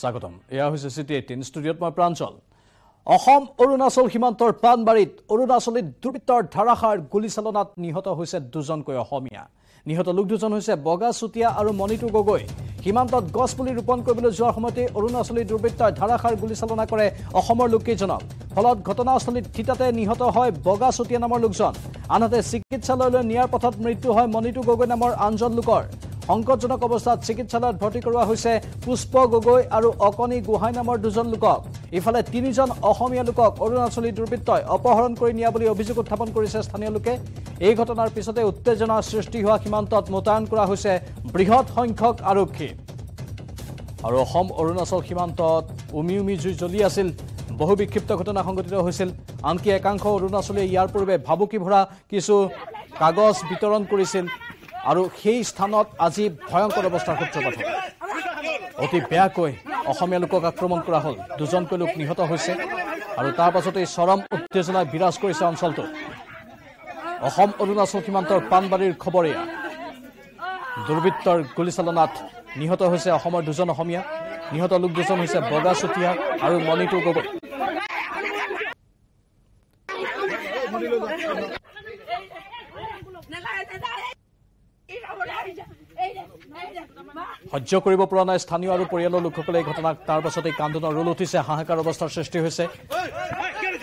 স্বাগতম। এয়া হৈছে চিটি এইটিন ষ্টুডিঅ'ত মই প্ৰাঞ্চল। অসম অৰুণাচল সীমান্তৰ পাণবাৰীত অৰুণাচলীত দুৰ্বৃত্তৰ ধাৰাসাৰ গুলীচালনাত নিহত হৈছে দুজনকৈ অসমীয়া। নিহত লোক দুজন হৈছে বগা চুতীয়া আৰু মণিটু গগৈ। সীমান্তত গছপুলি ৰোপণ কৰিবলৈ যোৱাৰ সময়তে অৰুণাচলী দুৰ্বৃত্তই ধাৰাসাৰ গুলীচালনা কৰে অসমৰ লোককেইজনক। ফলত ঘটনাস্থলীত থিতাতে নিহত হয় বগা চুতীয়া নামৰ লোকজন। আনহাতে চিকিৎসালয়লৈ নিয়াৰ পথত মৃত্যু হয় মণিটু গগৈ নামৰ আনজন লোকৰ। সংকটজনক অৱস্থাত চিকিৎসালয়ত ভৰ্তি কৰোৱা হৈছে পুষ্প গগৈ আৰু অকণি গোহাঁই নামৰ দুজন লোকক। ইফালে তিনিজন অসমীয়া লোকক অৰুণাচলী দুৰ্বৃত্তই অপহৰণ কৰি নিয়া বুলি অভিযোগ উত্থাপন কৰিছে স্থানীয় লোকে। এই ঘটনাৰ পিছতে উত্তেজনাৰ সৃষ্টি হোৱা সীমান্তত মোতায়েন কৰা হৈছে বৃহৎ সংখ্যক আৰক্ষী। আৰু অসম অৰুণাচল সীমান্তত উমি উমি জুই জ্বলি আছিল। বহু বিক্ষিপ্ত ঘটনা সংঘটিত হৈছিল। আনকি একাংশ অৰুণাচলীয়ে ইয়াৰ পূৰ্বে ভাবুকি ভৰা কিছু কাগজ বিতৰণ কৰিছিল। আৰু সেই স্থানত আজি ভয়ংকৰ অৱস্থাৰ সূত্ৰপাত হ'ল অতি বেয়াকৈ অসমীয়া লোকক আক্ৰমণ কৰা হ'ল। দুজনকৈ লোক নিহত হৈছে আৰু তাৰ পাছতেই চৰম উত্তেজনাই বিৰাজ কৰিছে অঞ্চলটোত অসম অৰুণাচল সীমান্তৰ পাণবাৰীৰ খবৰ এয়া দুৰ্বৃত্তৰ গুলীচালনাত নিহত হৈছে অসমৰ দুজন অসমীয়া। নিহত লোক দুজন হৈছে বগা চুতীয়া আৰু মণিটু গগৈ। সহ্য কৰিব পৰা নাই স্থানীয় আৰু পৰিয়ালৰ লোকসকলে এই ঘটনাক তাৰ পাছতেই কান্দোনৰ ৰোল উঠিছে হাহাকাৰ অৱস্থাৰ সৃষ্টি হৈছে।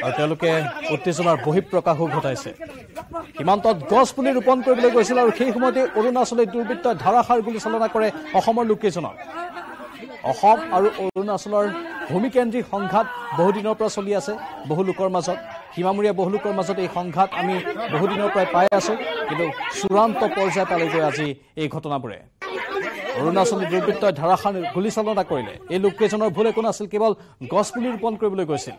আৰু তেওঁলোকে উত্তেজনাৰ বহিঃপ্ৰকাশো ঘটাইছে। সীমান্তত গছ পুলি ৰোপণ কৰিবলৈ গৈছিল আৰু সেই সময়তে অৰুণাচলী দুৰ্বৃত্তই ধাৰাসাৰ গুলীচালনা কৰে অসমৰ লোককেইজনক। অসম আৰু অৰুণাচলৰ ভূমিকেন্দ্ৰিক সংঘাত বহুদিনৰ পৰা চলি আছে বহু লোকৰ মাজত। সীমামূৰীয়া বহু লোকৰ মাজত এই সংঘাত আমি বহুদিনৰ পৰাই পাই আছো কিন্তু চূড়ান্ত পৰ্যায় পালেগৈ আজি এই ঘটনাবোৰে। অৰুণাচলী দুৰ্বৃত্তই ধাৰাসাৰ গুলীচালনা কৰিলে। এই লোককেইজনৰ ভুল একো নাছিল কেৱল গছপুলি ৰোপণ কৰিবলৈ গৈছিল।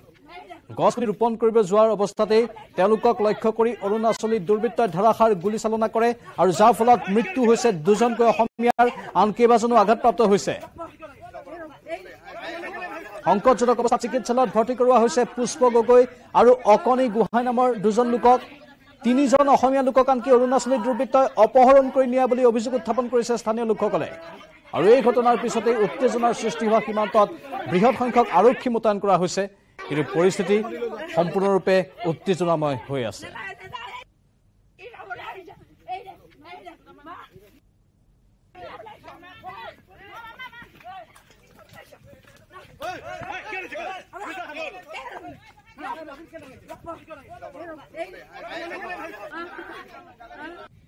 গছপুলি ৰোপণ কৰিব যোৱাৰ অৱস্থাতেই তেওঁলোকক লক্ষ্য কৰি অৰুণাচলী দুৰ্বৃত্তই ধাৰাসাৰ গুলীচালনা কৰে আৰু যাৰ ফলত মৃত্যু হৈছে দুজনকৈ অসমীয়াৰ আন কেইবাজনো আঘাতপ্ৰাপ্ত হৈছে। সংকটজনক অৱস্থাত চিকিৎসালয়ত ভৰ্তি কৰোৱা হৈছে পুষ্প গগৈ আৰু অকণি গোহাঁই নামৰ দুজন লোকক। তিনিজন অসমীয়া লোকক আনকি অৰুণাচলী দুৰ্বৃত্তই অপহৰণ কৰি নিয়া বুলি অভিযোগ উত্থাপন কৰিছে স্থানীয় লোকসকলে। আৰু এই ঘটনাৰ পিছতেই উত্তেজনাৰ সৃষ্টি হোৱা সীমান্তত বৃহৎ সংখ্যক আৰক্ষী মোতায়েন কৰা হৈছে। কিন্তু পৰিস্থিতি সম্পূৰ্ণৰূপে উত্তেজনাময় হৈ আছে।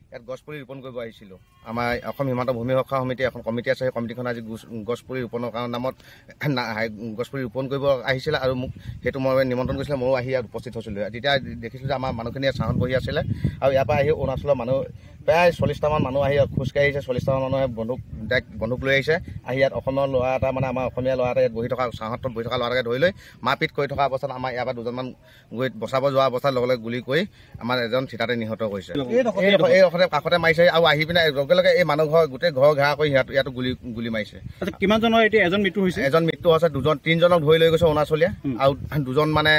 ইয়াত গছপুলি ৰোপণ কৰিব আহিছিলোঁ। আমাৰ অসম সীমান্ত ভূমি সুৰক্ষা সমিতি এখন কমিটি আছে সেই কমিটিখনে আজি গছ- গছপুলি ৰোপণৰ কাৰণ নামত গছপুলি ৰোপণ কৰিব আহিছিলে আৰু মোক সেইটো মই নিমন্ত্ৰণ কৰিছিলে ময়ো আহি ইয়াত উপস্থিত হৈছিলোঁ। তেতিয়া দেখিছিলোঁ যে আমাৰ মানুহখিনিয়ে ছাঁত বহি আছিলে আৰু ইয়াৰ পৰা আহি অৰুণাচলৰ মানুহ প্ৰায় চল্লিছটামান মানুহ আহি খোজকাঢ়ি আহিছে চল্লিছটামান মানুহে বন্দুক ডাইৰেক্ট বন্দুক লৈ আহিছে। আহি ইয়াত অসমৰ ল'ৰা এটা মানে আমাৰ অসমীয়া ল'ৰা এটা ইয়াত বহি থকা ছাঁহত বহি থকা ল'ৰাটাকে ধৰি লৈ মাৰপিট কৰি থকা অৱস্থাত আমাৰ ইয়াৰ পৰা দুজনমান গৈ বচাব যোৱা অৱস্থাত লগে লগে গুলি কৰি আমাৰ এজন থিতাতে নিহত কৰিছে। এই এই কাষতে মাৰিছে আৰু আহি পিনে লগে লগে এই মানুহ ঘৰ গোটেই ঘৰ ঘেৰা কৰি ইয়াত ইয়াতো গুলি গুলি মাৰিছে। কিমানজনৰ এতিয়া এজন মৃত্যু হৈছে? এজন মৃত্যু হৈছে দুজন তিনিজনক ধৰি লৈ গৈছে অৰুণাচলীয়া আৰু দুজন মানে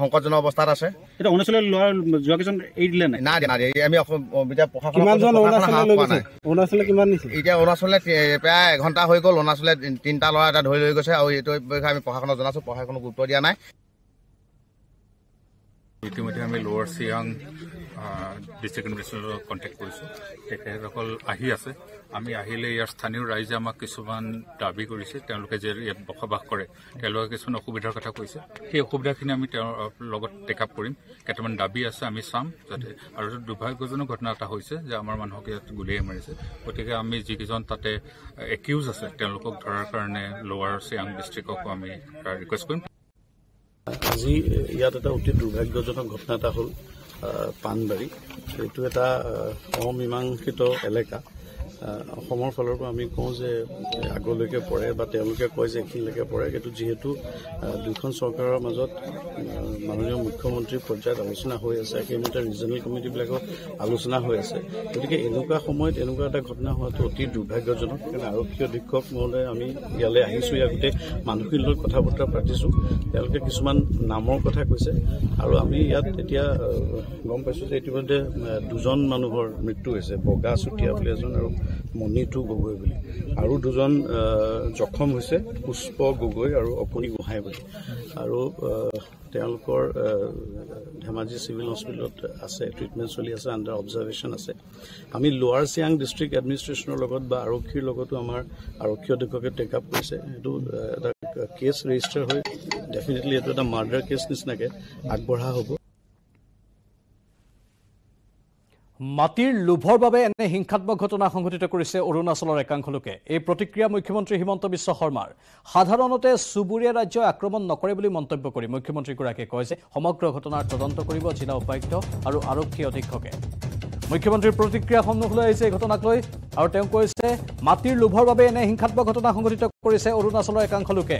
সংকটজনক অৱস্থাত আছে। এতিয়া অৰুণাচলৰ ল'ৰা যোৱা কেইজন এৰি দিলে নাই? নাই দিয়া, নাই। আমি অসম- এতিয়া প্ৰশাসন কিমানজন অৰুণাচললৈ গৈছে? অৰুণাচললৈ কিমান নিছে? এতিয়া অৰুণাচললৈ প্ৰায় এঘণ্টা হৈ গ'ল অৰুণাচলে তিনিটা ল'ৰা এটা ধৰি লৈ গৈছে আৰু এইটো বিষয়ে আমি প্ৰশাসনক জনাইছোঁ প্ৰশাসনক গুৰুত্ব দিয়া নাই। ইতিমধ্যে আমি লোৱাৰ চিয়াং ডিষ্ট্ৰিক্ট এডমিনিষ্ট্ৰেশ্যনৰ কণ্টেক্ট কৰিছোঁ। তেখেতসকল আহি আছে। আমি আহিলে ইয়াৰ স্থানীয় ৰাইজে আমাক কিছুমান দাবী কৰিছে। তেওঁলোকে যে ইয়াত বসবাস কৰে। তেওঁলোকে কিছুমান অসুবিধাৰ কথা কৈছে। সেই অসুবিধাখিনি আমি তেওঁৰ লগত টেক আপ কৰিম। কেইটামান দাবী আছে আমি চাম যাতে। আৰু দুৰ্ভাগ্যজনক ঘটনা এটা হৈছে যে আমাৰ মানুহক ইয়াত গুলীয়াই মাৰিছে। গতিকে আমি যিকেইজন তাতে একিউজ আছে তেওঁলোকক ধৰাৰ কাৰণে লোৱাৰ চিয়াং ডিষ্ট্ৰিক্টকো আমি ৰিকুৱেষ্ট কৰিম। আজি ইয়াত এটা অতি দুৰ্ভাগ্যজনক ঘটনা এটা হ'ল। পাণবাৰী। এইটো এটা অমীমাংসিত এলেকা। অসমৰ ফালৰ পৰা আমি কওঁ যে আগলৈকে পৰে বা তেওঁলোকে কয় যে এইখিনিলৈকে পৰে। কিন্তু যিহেতু দুয়োখন চৰকাৰৰ মাজত মাননীয় মুখ্যমন্ত্ৰীৰ পৰ্যায়ত আলোচনা হৈ আছে সেইমতে ৰিজনেল কমিটিবিলাকৰ আলোচনা হৈ আছে। গতিকে এনেকুৱা সময়ত এনেকুৱা এটা ঘটনা হোৱাটো অতি দুৰ্ভাগ্যজনক। কাৰণ আৰক্ষী অধীক্ষক মহোদয় আমি ইয়ালৈ আহিছোঁ ইয়াৰ গোটেই মানুহখিনিৰ লগত কথা বতৰা পাতিছোঁ। তেওঁলোকে কিছুমান নামৰ কথা কৈছে। আৰু আমি ইয়াত এতিয়া গম পাইছোঁ যে ইতিমধ্যে দুজন মানুহৰ মৃত্যু হৈছে। বগা চুতীয়া বুলি এজন আৰু মণিটো গগৈ বুলি। আৰু দুজন জখম হৈছে পুষ্প গগৈ আৰু অকণি গোহাঁই বুলি। আৰু তেওঁলোকৰ ধেমাজি চিভিল হস্পিটেলত আছে ট্ৰিটমেণ্ট চলি আছে আণ্ডাৰ অবজাৰ্ভেশ্যন আছে। আমি লোৱাৰ চিয়াং ডিষ্ট্ৰিক্ট এডমিনিষ্ট্ৰেশ্যনৰ লগত বা আৰক্ষীৰ লগতো আমাৰ আৰক্ষী অধীক্ষকে টেক আপ কৰিছে। আহ, এটা কেছ ৰেজিষ্টাৰ হৈ ডেফিনেটলি এইটো এটা মাৰ্ডাৰ কেছ নিচিনাকৈ আগবঢ়া হ'ব। মাটিৰ লোভৰ বাবে এনে হিংসাত্মক ঘটনা সংঘটিত কৰিছে অৰুণাচলৰ একাংশ লোকে। এই প্ৰতিক্ৰিয়া মুখ্যমন্ত্ৰী হিমন্ত বিশ্ব শৰ্মাৰ। সাধাৰণতে চুবুৰীয়া ৰাজ্যই আক্ৰমণ নকৰে বুলি মন্তব্য কৰি মুখ্যমন্ত্ৰীগৰাকীয়ে কয় যে সমগ্ৰ ঘটনাৰ তদন্ত কৰিব জিলা উপায়ুক্ত আৰু আৰক্ষী অধীক্ষকে। মুখ্যমন্ত্ৰীৰ প্ৰতিক্ৰিয়া সন্মুখলৈ আহিছে এই ঘটনাক লৈ আৰু তেওঁ কৈছে মাটিৰ লোভৰ বাবে এনে হিংসাত্মক ঘটনা সংঘটিত কৰিছে অৰুণাচলৰ একাংশ লোকে।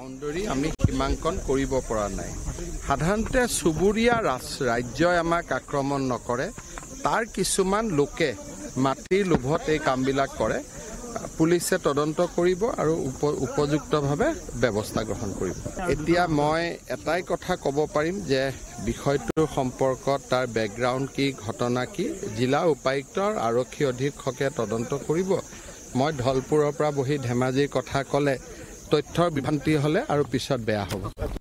বাউণ্ডৰী আমি সীমাংকন কৰিব পৰা নাই। সাধাৰণতে চুবুৰীয়া ৰাজ- ৰাজ্যই আমাক আক্ৰমণ নকৰে। তাৰ কিছুমান লোকে মাটিৰ লোভত এই কামবিলাক কৰে। পুলিচে তদন্ত কৰিব আৰু উপ- উপযুক্তভাৱে ব্যৱস্থা গ্ৰহণ কৰিব। এতিয়া মই এটাই কথা ক'ব পাৰিম যে বিষয়টোৰ সম্পৰ্কত তাৰ বেকগ্ৰাউণ্ড কি ঘটনা কি জিলা উপায়ুক্তৰ আৰক্ষী অধীক্ষকে তদন্ত কৰিব। মই ধলপুৰৰ পৰা বহি ধেমাজিৰ কথা ক'লে তথ্যৰ বিভ্ৰান্তি হ'লে আৰু পিছত বেয়া হ'ব।